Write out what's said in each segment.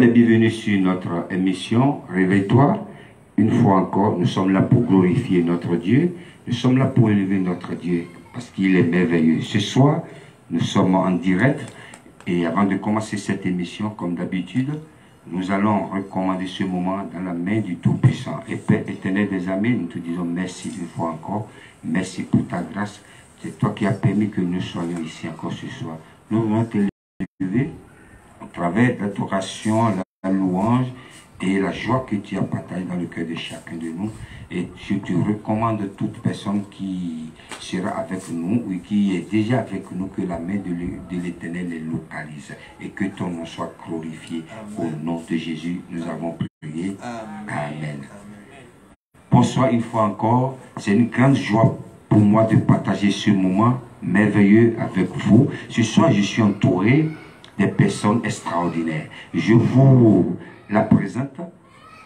les bienvenus sur notre émission Réveille-toi. Une fois encore, nous sommes là pour glorifier notre Dieu, nous sommes là pour élever notre Dieu parce qu'il est merveilleux. Ce soir, nous sommes en direct et avant de commencer cette émission, comme d'habitude, nous allons recommander ce moment dans la main du Tout-Puissant. Et Père éternel des amis, nous te disons merci une fois encore. Merci pour ta grâce. C'est toi qui as permis que nous soyons ici encore ce soir. Nous voulons te lever travers l'adoration, la louange et la joie que tu as partagée dans le cœur de chacun de nous. Et je te recommande toute personne qui sera avec nous ou qui est déjà avec nous, que la main de l'Éternel les localise et que ton nom soit glorifié. Au nom de Jésus, nous avons prié. Amen. Bonsoir une fois encore. C'est une grande joie pour moi de partager ce moment merveilleux avec vous. Ce soir, je suis entouré des personnes extraordinaires. Je vous la présente.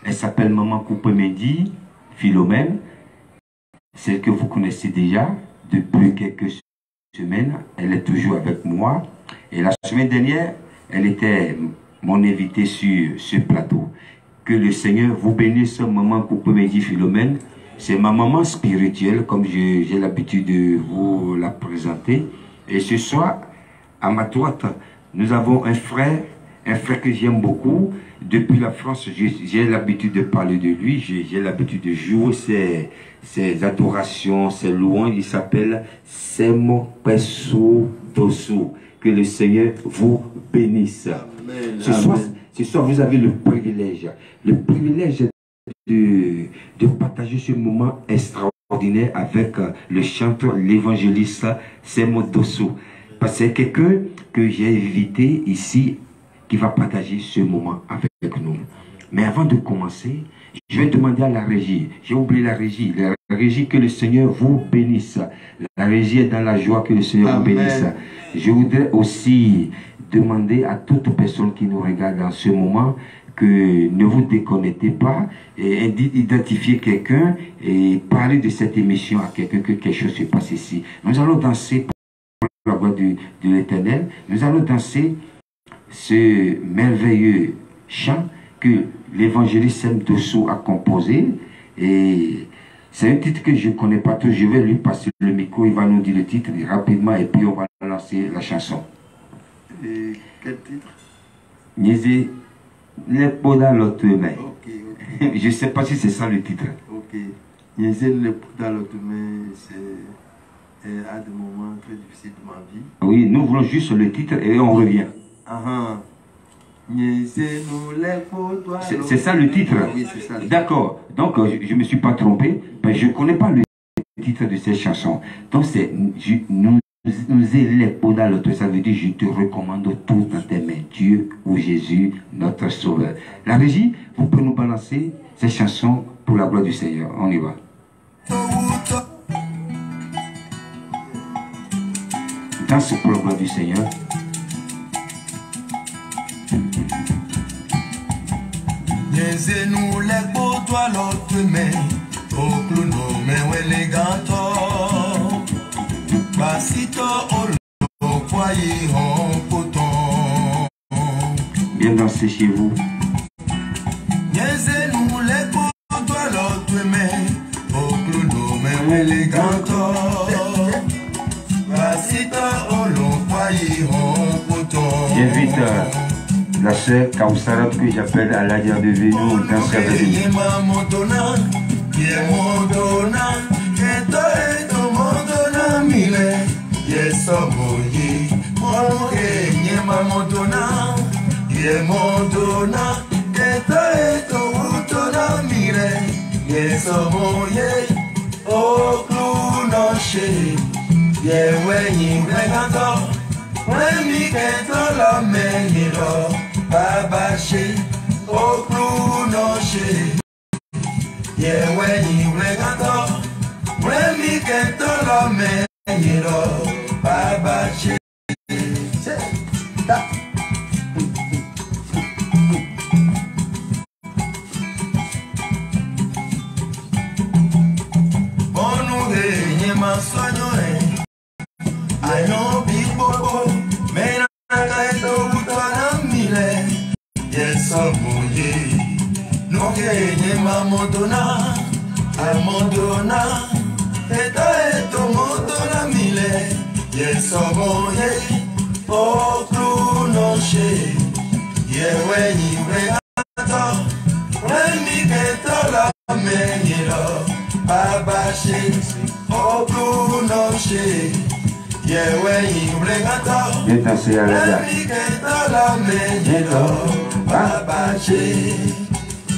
Elle s'appelle Maman Coupé-Medi, Philomène, celle que vous connaissez déjà depuis quelques semaines. Elle est toujours avec moi. Et la semaine dernière, elle était mon invitée sur ce plateau. Que le Seigneur vous bénisse, Maman Coupé-Medi, Philomène. C'est ma maman spirituelle, comme j'ai l'habitude de vous la présenter. Et ce soir, à ma droite, nous avons un frère, un frère que j'aime beaucoup. Depuis la France, j'ai l'habitude de parler de lui, j'ai l'habitude de jouer ses, ses, adorations, ses louanges. Il s'appelle Semo Pesso Dosso. Que le Seigneur vous bénisse. ce, Soir, ce soir, vous avez le privilège, le privilège de, de partager ce moment extraordinaire avec le chanteur, l'évangéliste Semo Dosso. Parce que quelqu'un que j'ai invité ici qui va partager ce moment avec nous. Mais avant de commencer, je vais demander à la régie. J'ai oublié la régie. La régie, que le Seigneur vous bénisse. La régie est dans la joie que le Seigneur vous bénisse. Je voudrais aussi demander à toute personne qui nous regarde en ce moment que ne vous déconnectez pas et identifiez quelqu'un et parler de cette émission à quelqu'un que quelque chose se passe ici. Nous allons danser pour la voix de, de l'éternel. Nous allons danser ce merveilleux chant que l'évangéliste Sem Dosso a composé. Et c'est un titre que je ne connais pas tout. Je vais lui passer le micro, il va nous dire le titre rapidement et puis on va lancer la chanson. Et quel titre? Les pots dans l'autre main. je ne sais pas si c'est ça le titre. Ok. Pots dans l'autre main, c'est à des moments très difficiles de ma vie. Oui, nous voulons juste le titre et on revient. C'est ça le titre Oui, c'est ça. D'accord. Donc, je ne me suis pas trompé, mais je ne connais pas le titre de cette chanson. Donc, c'est nous, nous l'autre. Ça veut dire, je te recommande tout dans tes mains. Dieu ou Jésus, notre Sauveur. La régie, vous pouvez nous balancer cette chanson pour la gloire du Seigneur. On y va. Pour la gloire du Seigneur. Nyeze nous les beaux doigts l'autre main Au clou nos mains gâteaux Basito au lo foyer en coton Bien danser chez vous Kaousarat que j'appelle à l'arrière de Vénou, dans sa vie. Yewe yin gbẹgbẹtọ, wẹ́n mi kẹ́tọ́ lọ mẹ́yìn lọ. Bàbá ṣe ókú náà ṣe yẹ̀wẹ̀ ìwé kátó rẹ́mi kẹ́tọ́ lọ mẹ́yìn lọ bàbá ṣe. Mamodona, Amodona, Eta eto modona mile, yeso Yesomoye, O Clunoche, Yeweni Reato, Remi Ketola Menilo, Abashi, O kru noche, ye we Clunoche, Yeweni Reato, Remi Ketola Menilo, Abashi.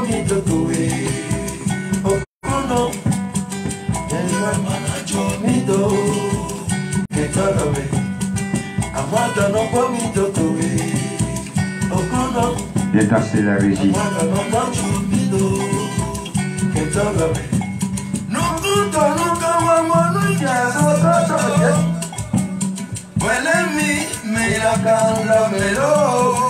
lo que yo tuve. Ocuno, el hermana Chomito, que todo ve. Aguanta no comito tuve. De la no que a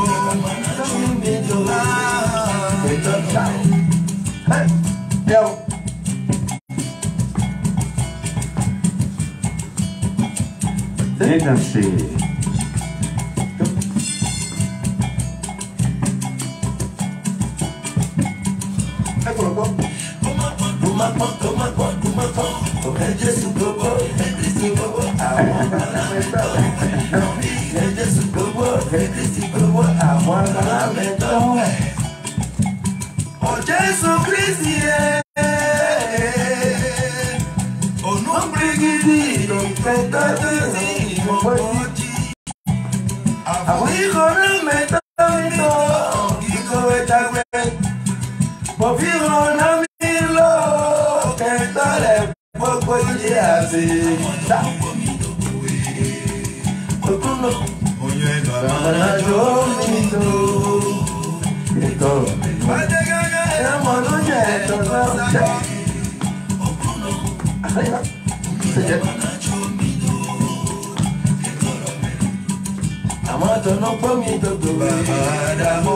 Legacy. Ẹ̀kọ́lọ́pọ̀. Dùmọ̀pọ̀ dùmọ̀pọ̀ dùmọ̀pọ̀ mo fi rànà mi lókè tọ́lẹ̀ gbogbo ilé àti ìta. Òkúnnù rànà jó mi tó ètò ẹ̀mọ́ ló yẹ ẹ̀tọ́ náà jẹ́. Àwọn àtọ̀nà pọ́ mi dọ̀gbọ̀ bàbá dàmú.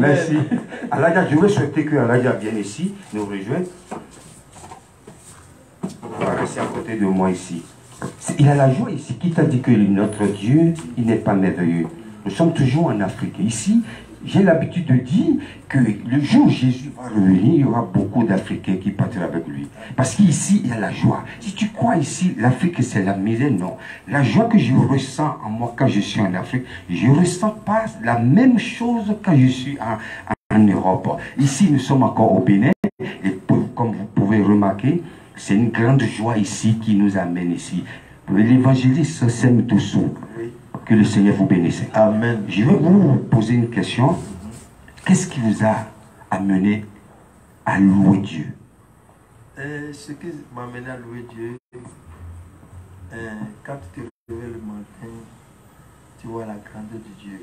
Merci. Alaja, je vais souhaiter que Alaja vienne ici, nous rejoigne. Il va rester à côté de moi ici. Il a la joie ici. Qui t'a dit que notre Dieu, il n'est pas merveilleux Nous sommes toujours en Afrique. Ici, j'ai l'habitude de dire que le jour où Jésus va revenir, il y aura beaucoup d'Africains qui partiront avec lui. Parce qu'ici, il y a la joie. Si tu crois ici, l'Afrique, c'est la misère, non. La joie que je ressens en moi quand je suis en Afrique, je ne ressens pas la même chose quand je suis en, en Europe. Ici, nous sommes encore au Bénin. Et comme vous pouvez remarquer, c'est une grande joie ici qui nous amène ici. L'évangéliste sème Toussou. Que le Seigneur vous bénisse. Amen. Je vais vous poser une question. Qu'est-ce qui vous a amené à louer Dieu? Euh, ce qui m'a amené à louer Dieu, euh, quand tu te réveilles le matin, tu vois la grandeur de Dieu.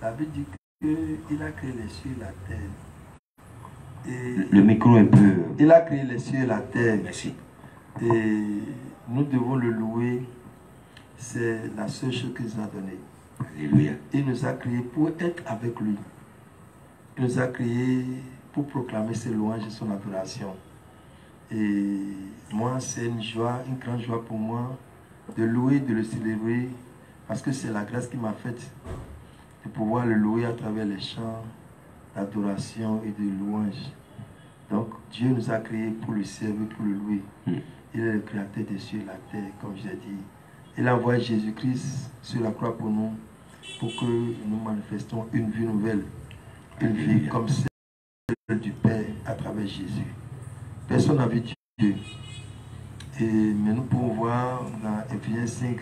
La Bible dit qu'il a créé les cieux et la terre. Et Le micro un peu. il a créé les cieux et la terre. Merci. Et nous devons le louer. C'est la seule chose qu'il nous a donnée. Alléluia. Il nous a créés pour être avec lui. Il nous a créés pour proclamer ses louanges et son adoration. Et moi, c'est une joie, une grande joie pour moi de louer, de le célébrer, parce que c'est la grâce qui m'a faite de pouvoir le louer à travers les chants d'adoration et de louange. Donc, Dieu nous a créés pour le servir, pour le louer. Mm. Il est le créateur des cieux et de la terre, comme je l'ai dit. Il a envoyé Jésus-Christ sur la croix pour nous, pour que nous manifestons une vie nouvelle, une vie comme celle du Père à travers Jésus. Personne n'a vu Dieu. Et, mais nous pouvons voir dans Ephésiens 5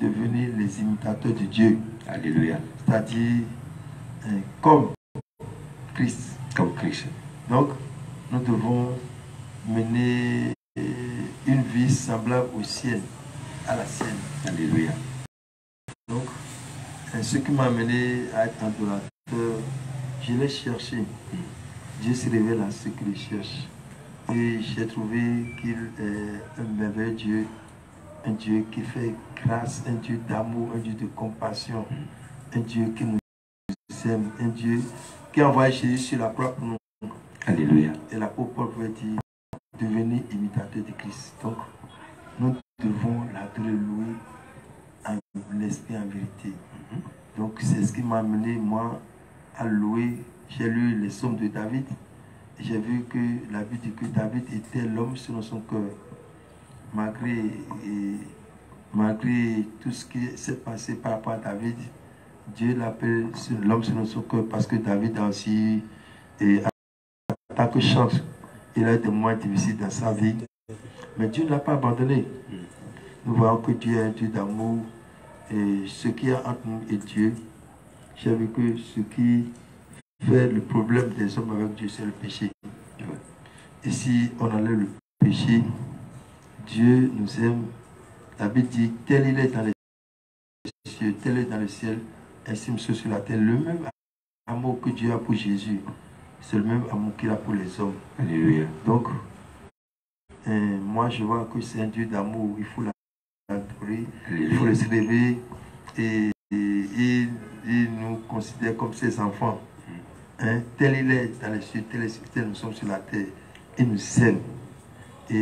devenir les imitateurs de Dieu, Alléluia. c'est-à-dire euh, comme Christ. Comme Christ. Donc, nous devons mener une vie semblable au ciel, à la sienne. Alléluia. Donc, euh, ce qui m'a amené à être adorateur, je l'ai cherché. Dieu se révèle à ceux qui le cherchent. Et j'ai trouvé qu'il est un merveilleux Dieu, un Dieu qui fait grâce, un Dieu d'amour, un Dieu de compassion, un Dieu qui nous aime, un Dieu qui a envoyé Jésus sur la croix pour nous. Alléluia. Et l'apôtre Paul pouvait dire devenir imitateur de Christ. Donc, nous devons l'adorer, louer en l'esprit, en vérité. Donc, c'est ce qui m'a amené, moi, à louer. J'ai lu les psaumes de David. J'ai vu que la Bible dit que David était l'homme selon son cœur. Malgré, et, malgré tout ce qui s'est passé par rapport à David, Dieu l'appelle l'homme selon son cœur parce que David a aussi, et, en tant que chante, il a été moins difficile dans sa vie. Mais Dieu ne l'a pas abandonné. Nous voyons que Dieu est un Dieu d'amour. Et ce qui est entre nous et Dieu, j'ai vu que ce qui fait le problème des hommes avec Dieu, c'est le péché. Et si on enlève le péché, Dieu nous aime. La Bible dit, tel il est dans les cieux, tel est dans le ciel, ainsi sommes sur la terre. Le même amour que Dieu a pour Jésus, c'est le même amour qu'il a pour les hommes. Alléluia. Donc, euh, moi, je vois que c'est un Dieu d'amour. Il faut l'adorer, il faut le célébrer. Et, il, nous considère comme ses enfants. Hein, tel il est dans les cieux, tel, est, tel nous sommes sur la terre. Il nous aime. Et,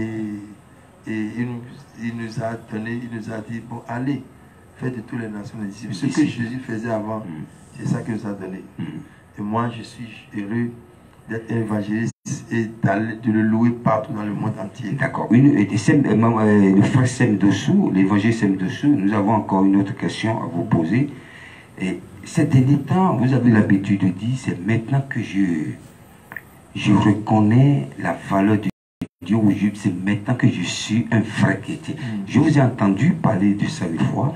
et il, nous, il nous a donné, il nous a dit, bon, allez, faites de toutes les nations des disciples. Ce que. Jésus faisait avant, Mm. c'est ça qu'il nous a donné. Mm. Et moi, je suis heureux d'être évangéliste et de le louer partout dans le monde entier. D'accord. Une, et Sem- euh, euh, le frère Sem dessous, l'évangile Sem dessous, nous avons encore une autre question à vous poser. Et ces derniers temps, vous avez l'habitude de dire, c'est maintenant que je, je reconnais la valeur de Dieu, ou c'est maintenant que je suis un frère chrétien. Mm. Je vous ai entendu parler de ça une fois.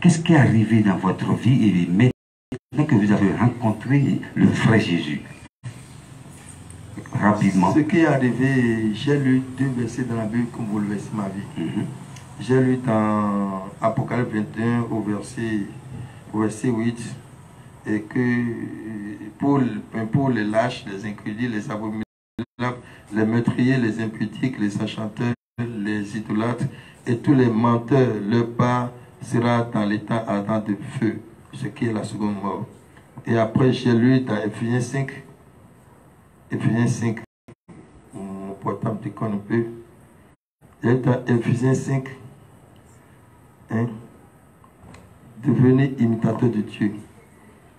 Qu'est-ce qui est arrivé dans votre vie et maintenant que vous avez rencontré le frère Jésus? Rapidement. Ce qui est arrivé, j'ai lu deux versets dans la Bible qui ont bouleversé ma vie. Mhm. J'ai lu dans Apocalypse 21 au verset, au verset 8 et que euh, pour, pour les lâches, les incrédules, les abominables, les meurtriers, les impudiques, les enchanteurs, les idolâtres et tous les menteurs, leur part sera dans l'état ardent de feu, ce qui est la seconde mort. Et après, j'ai lu dans Ephésiens 5, Ephésiens 5, mon portable déconne un peu. Ephésiens 5, hein, devenez imitateur de Dieu.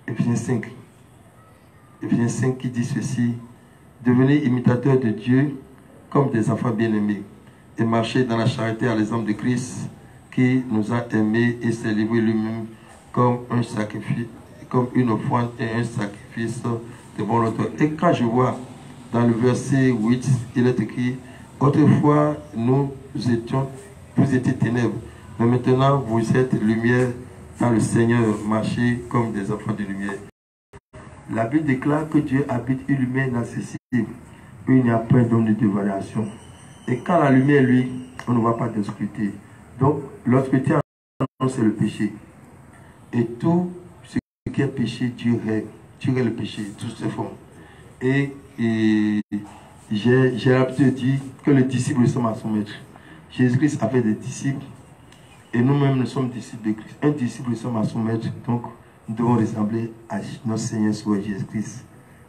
Ephésiens 5. Ephésiens 5 qui dit ceci. Devenez imitateur de Dieu comme des enfants bien-aimés et marchez dans la charité à l'exemple de Christ qui nous a aimés et s'est livré lui-même comme un sacrifice, comme une offrande et un sacrifice Et quand je vois dans le verset 8, il est écrit Autrefois, nous étions, vous étiez ténèbres, mais maintenant vous êtes lumière dans le Seigneur, marchez comme des enfants de lumière. La Bible déclare que Dieu habite une lumière inaccessible, où il n'y a pas d'homme de variation. Et quand la lumière, lui, on ne voit pas d'obscurité. Donc, l'obscurité, c'est le péché. Et tout ce qui est péché, Dieu est. Est le péché, tout se fond. Et, j'ai l'habitude de dire que le disciple ressemble à son maître. Jésus-Christ avait des disciples. Et nous-mêmes, nous sommes disciples de Christ. Un disciple, sommes à son maître. Donc, nous devons ressembler à notre Seigneur sur Jésus-Christ.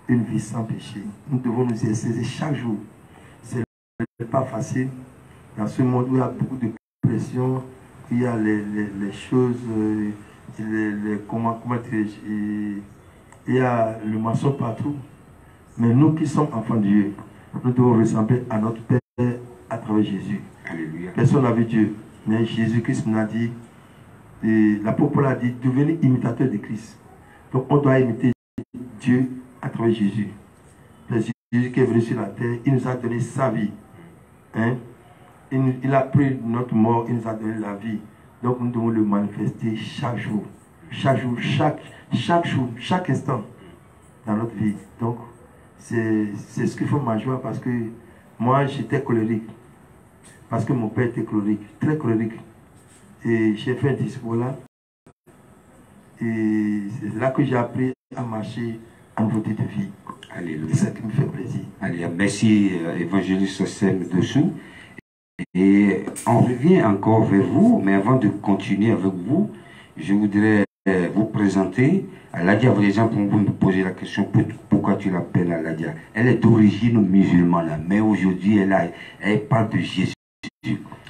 Une vie sans péché. Nous devons nous exercer chaque jour. Ce n'est pas facile. Dans ce monde où il y a beaucoup de pression, il y a les, les- les choses, euh, les, les- comment, comment il y a le maçon partout. Mais nous qui sommes enfants de Dieu, nous devons ressembler à notre Père à travers Jésus. Alléluia. Personne n'a vu Dieu? Mais Jésus-Christ nous a dit, l'apôtre a dit, devenez imitateur de Christ. Donc on doit imiter Dieu à travers Jésus. Jésus qui est venu sur la terre, il nous a donné sa vie. Hein? Il a pris notre mort, il nous a donné la vie. Donc nous devons le manifester chaque jour. Chaque jour, chaque, chaque jour, chaque instant dans notre vie. Donc c'est ce qui fait ma joie parce que moi j'étais colérique. Parce que mon père était colérique, très colérique. Et j'ai fait un discours là. Et c'est là que j'ai appris à marcher en nouveauté de vie. Alléluia. C'est ça qui me fait plaisir. Alléluia. Merci, euh, évangéliste Sam dessous. Et on revient encore vers vous, mais avant de continuer avec vous, je voudrais vous présenter Aladia. Les gens vont vous me poser la question pour- pourquoi tu l'appelles Aladia. Elle est d'origine musulmane, mais aujourd'hui elle, a- elle parle de Jésus.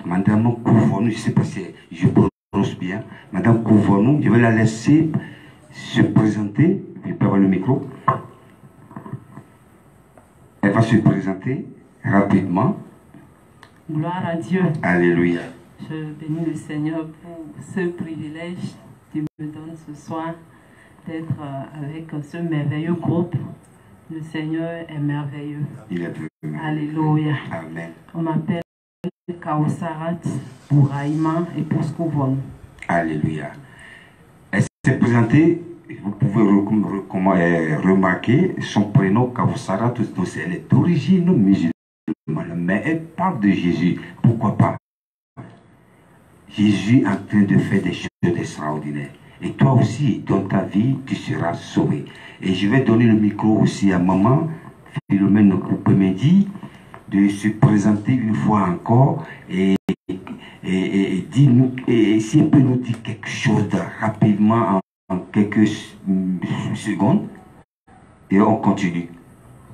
Madame Kouvonou, je ne sais pas si je prononce bien. Madame Kouvonou, je vais la laisser se présenter. Je peux avoir le micro? Elle va se présenter rapidement. Gloire à Dieu. Alléluia. Je bénis le Seigneur pour ce privilège qu'il me donne ce soir d'être euh, avec ce merveilleux groupe. Le Seigneur est merveilleux. Il est vraiment. Alléluia. Amen. On m'appelle Kaosarat Bouraïma et Poskouvon. Alléluia. Elle s'est présentée, vous pouvez euh, remarquer son prénom donc elle est d'origine musulmane, mais elle parle de Jésus. Pourquoi pas? Jésus est en train de faire des choses extraordinaires. Et toi aussi, dans ta vie, tu seras sauvé. Et je vais donner le micro aussi à maman, Philomène Coupé-Medi, de se présenter une fois encore et, et, et, et et si elle peut nous dire quelque chose de rapidement en, en quelques secondes, et on continue.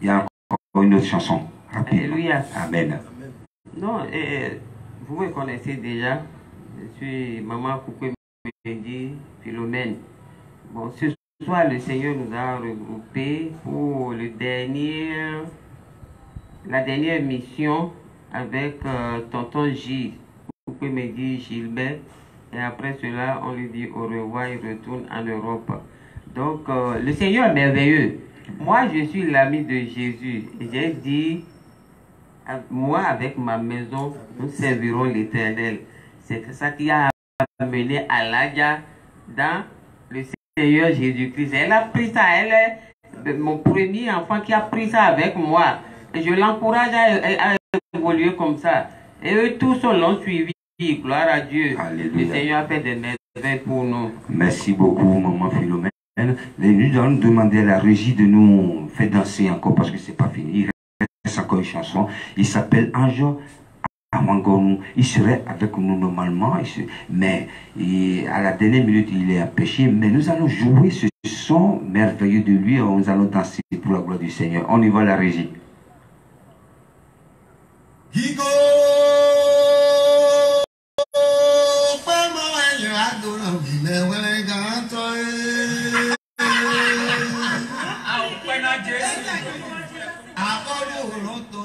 Il y a encore une autre chanson. Alléluia. Amen. Non, euh, vous me connaissez déjà. Je suis Maman Mendy, Philomène. Bon, ce soir, le Seigneur nous a regroupés pour le dernier, la dernière mission avec euh, Tonton. Coupé Mendy Gilbert. Et après cela, on lui dit au revoir, il retourne en Europe. Donc, euh, le Seigneur est merveilleux. Moi, je suis l'ami de Jésus. J'ai dit, moi, avec ma maison, nous servirons l'éternel. C'est ça qui a amené Aladia dans le Seigneur Jésus-Christ. Elle a pris ça. Elle est mon premier enfant qui a pris ça avec moi. Et je l'encourage à, à évoluer comme ça. Et eux tous l'ont suivi. Gloire à Dieu. Alléluia. Le Seigneur a fait des merveilles pour nous. Merci beaucoup, maman Philomène. Nous allons demander à la régie de nous faire danser encore parce que c'est pas fini. Il reste encore une chanson. Il s'appelle Ange Amangonou. Il serait avec nous normalement, il se- mais il- à la dernière minute, il est empêché. Mais nous allons jouer ce son merveilleux de lui. et Nous allons danser pour la gloire du Seigneur. On y va, la régie.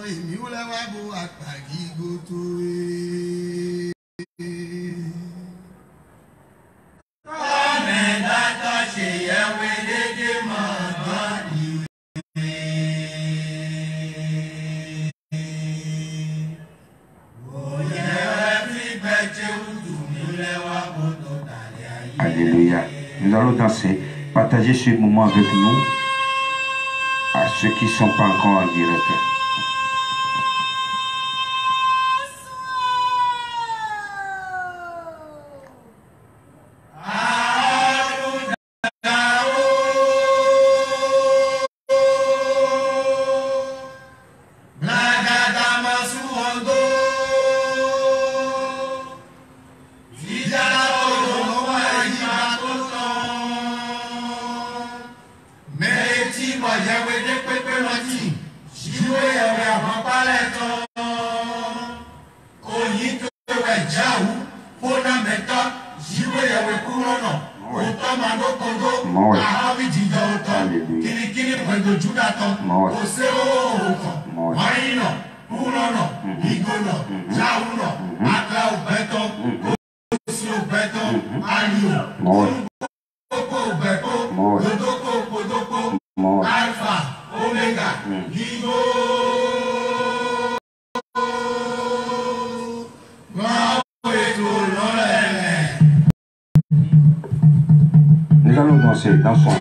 Èmi ó lẹ́wà bó àpàgì Alléluia. Nous allons danser. Partagez ce moment avec nous. À ceux qui ne sont pas encore en direct. Timothy jiwe wapaleto onyitowejawu ponameto jiwe wekurono Niger. Igbo. Máa wo ètò lọ́rẹ̀ rẹ̀. Nígbà ló mọ̀ sí ìdásọ̀.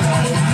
Thank you.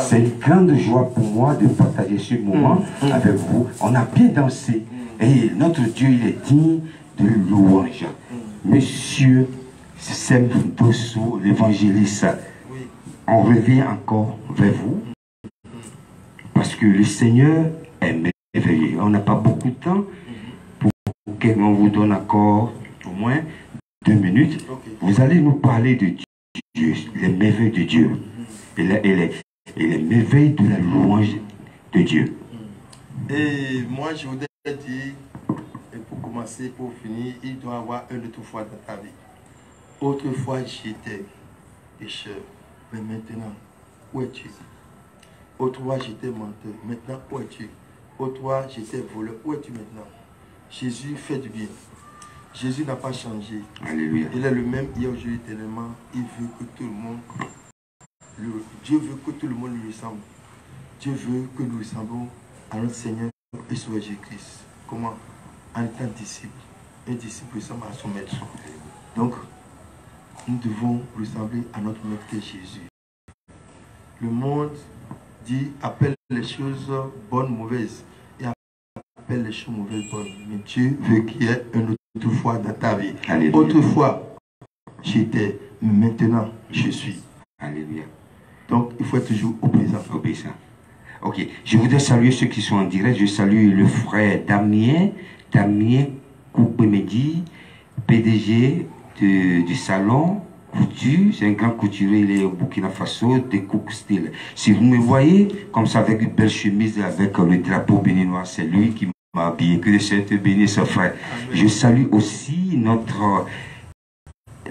C'est une grande joie pour moi de partager ce moment Mm. avec vous. On a bien dansé. Et notre Dieu, il est digne de louange. Monsieur Sem Dosso, l'évangéliste, on revient encore vers vous. Parce que le Seigneur est merveilleux. On n'a pas beaucoup de temps pour qu'on vous donne encore au moins deux minutes. Vous allez nous parler de Dieu, les merveilles de Dieu et les, et les- et les merveilles de la louange de Dieu. Et moi, je voudrais dire, et pour commencer, pour finir, il doit y avoir un autre fois dans ta vie. Autrefois, j'étais pécheur, mais maintenant, où es-tu? Autrefois, j'étais menteur, maintenant, où es-tu? Autrefois, j'étais voleur, où es-tu maintenant? Jésus fait du bien. Jésus n'a pas changé. Alléluia. Il est le même hier, aujourd'hui, éternellement. Il veut que tout le monde, le- Dieu veut que tout le monde lui ressemble. Dieu veut que nous ressemblons à notre Seigneur et Sauveur Jésus-Christ. Comment? En étant disciple. Un disciple ressemble à son maître. Donc, nous devons ressembler à notre maître qui est Jésus. Le monde dit, appelle les choses bonnes mauvaises et appelle les choses mauvaises bonnes. Mais Dieu veut qu'il y ait un autre fois dans ta vie. Alléluia. Autrefois, j'étais, mais maintenant, je suis. Alléluia. Donc, il faut être toujours présent. Obéissant. Ok. Je voudrais saluer ceux qui sont en direct. Je salue le frère Damien, Damien Koupemedi, PDG de- du salon couture. C'est un grand couturier, il est au Burkina Faso, de Cook Style. Si vous me voyez, comme ça, avec une belle chemise, avec le drapeau béninois, c'est lui qui m'a habillé. Que le Seigneur te bénisse, frère. Je salue aussi notre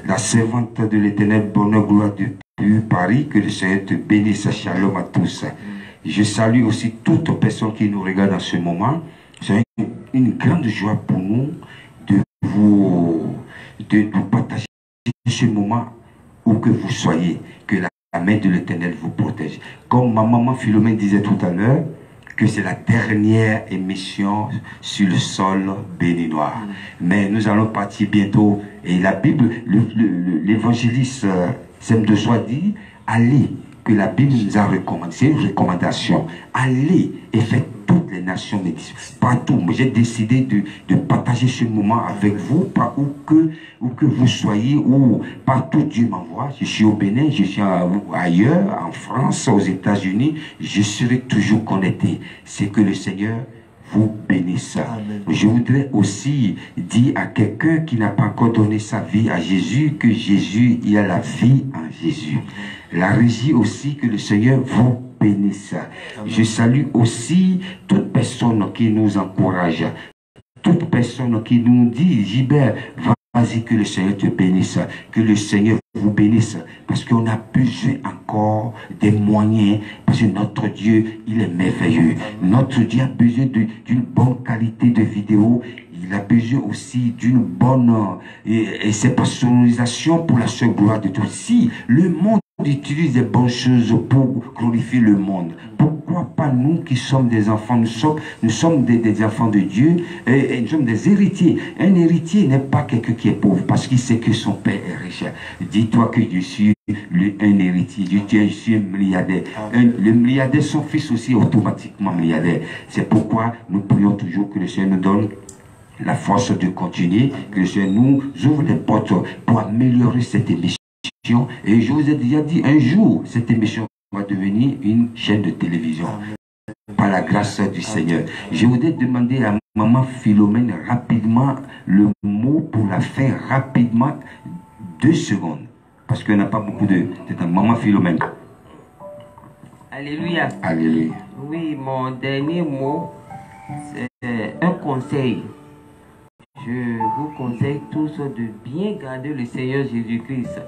la servante de l'éternel bonheur gloire depuis Paris, que le Seigneur te bénisse, shalom à tous. Je salue aussi toute personne qui nous regarde en ce moment. C'est une, une grande joie pour nous de vous, de, de partager ce moment où que vous soyez, que la, la main de l'éternel vous protège. Comme ma maman Philomène disait tout à l'heure, que c'est la dernière émission sur le sol béninois. Mais nous allons partir bientôt. Et la Bible, le- le- le- l'évangéliste Sem de Soi dit, allez, que la Bible nous a recommandé. C'est une recommandation. Allez et faites toutes les nations. Partout. Moi, j'ai décidé de, de partager ce moment avec vous, par où que, où que vous soyez, ou partout Dieu m'envoie. Je suis au Bénin, je suis ailleurs, en France, aux États-Unis. Je serai toujours connecté. C'est que le Seigneur vous bénisse. Amen. Je voudrais aussi dire à quelqu'un qui n'a pas encore donné sa vie à Jésus que Jésus, il y a la vie en Jésus. La régie aussi que le Seigneur vous bénisse. Je salue aussi toute personne qui nous encourage, toute personne qui nous dit, Gilbert, vas-y que le Seigneur te bénisse, que le Seigneur vous bénisse, parce qu'on a besoin encore des moyens, parce que notre Dieu, il est merveilleux. Notre Dieu a besoin d'une bonne qualité de vidéo, il a besoin aussi d'une bonne euh, et, et c'est personnalisation pour la seule gloire de Dieu. Si le monde utilise des bonnes choses pour glorifier le monde, pourquoi pas nous qui sommes des enfants, nous sommes, des, enfants de Dieu, et, nous sommes des héritiers. Un héritier n'est pas quelqu'un qui est pauvre parce qu'il sait que son père est riche. Dis-toi que je suis un héritier, je, suis- un milliardaire. Le milliardaire, son fils aussi est automatiquement milliardaire. C'est pourquoi nous prions toujours que le Seigneur nous donne la force de continuer, que le Seigneur nous ouvre les portes pour améliorer cette émission. Et je vous ai déjà dit, un jour, cette émission va devenir une chaîne de télévision. Par la grâce du Seigneur. Je voudrais demander à maman Philomène rapidement le mot pour la faire rapidement, deux secondes. Parce qu'on n'a pas beaucoup de, temps. Maman Philomène. Alléluia. Alléluia. Oui, mon dernier mot, c'est un conseil. Je vous conseille tous de bien garder le Seigneur Jésus-Christ.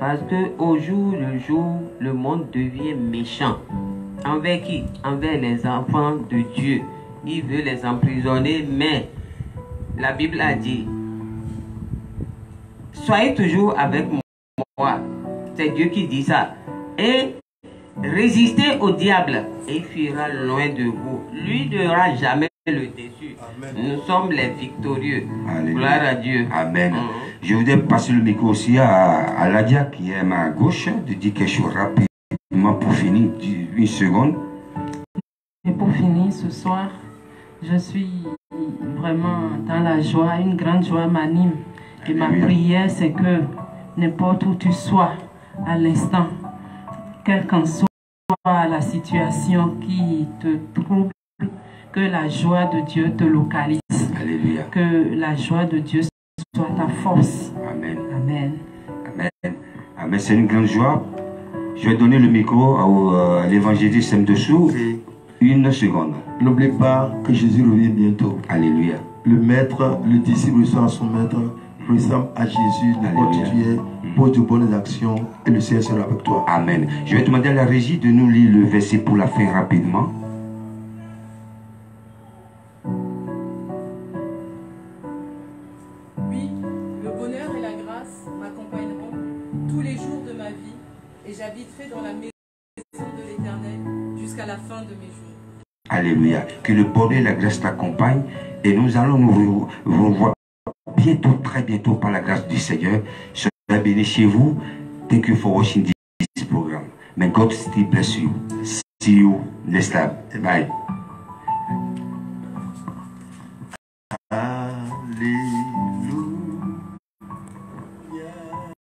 Parce que au jour le jour, le monde devient méchant. Envers qui? Envers les enfants de Dieu. Il veut les emprisonner, mais la Bible a dit, soyez toujours avec moi. C'est Dieu qui dit ça. Et résistez au diable et il fuira loin de vous. Lui ne aura jamais le dessus. Nous sommes les victorieux. Alléluia. Gloire à Dieu. Amen. Mhm. Je voudrais passer le micro aussi à, à Ladia qui est à ma gauche de dire quelque chose rapidement pour finir. Une seconde. Et pour finir ce soir, je suis vraiment dans la joie, une grande joie m'anime. Et ma prière, c'est que n'importe où tu sois à l'instant, quelle qu'en soit la situation qui te trouble, que la joie de Dieu te localise, Alléluia. que la joie de Dieu soit ta force. Amen. Amen. Amen. Amen. C'est une grande joie. Je vais donner le micro au, euh, à l'évangéliste M. Dessous. Une seconde. n'oublie pas que Jésus revient bientôt. Alléluia. Le maître, le disciple reçoit son maître, ressemble à Jésus, es, pose de bonnes actions et le Seigneur sera avec toi. Amen. Je vais demander à la régie de nous lire le verset pour la fin rapidement. Alléluia. Que le bonheur et la grâce t'accompagnent et nous allons nous revoir bientôt, très bientôt par la grâce du Seigneur. Soyez bénis chez vous. Thank you for watching this program. May God still bless you. See you next time. Bye.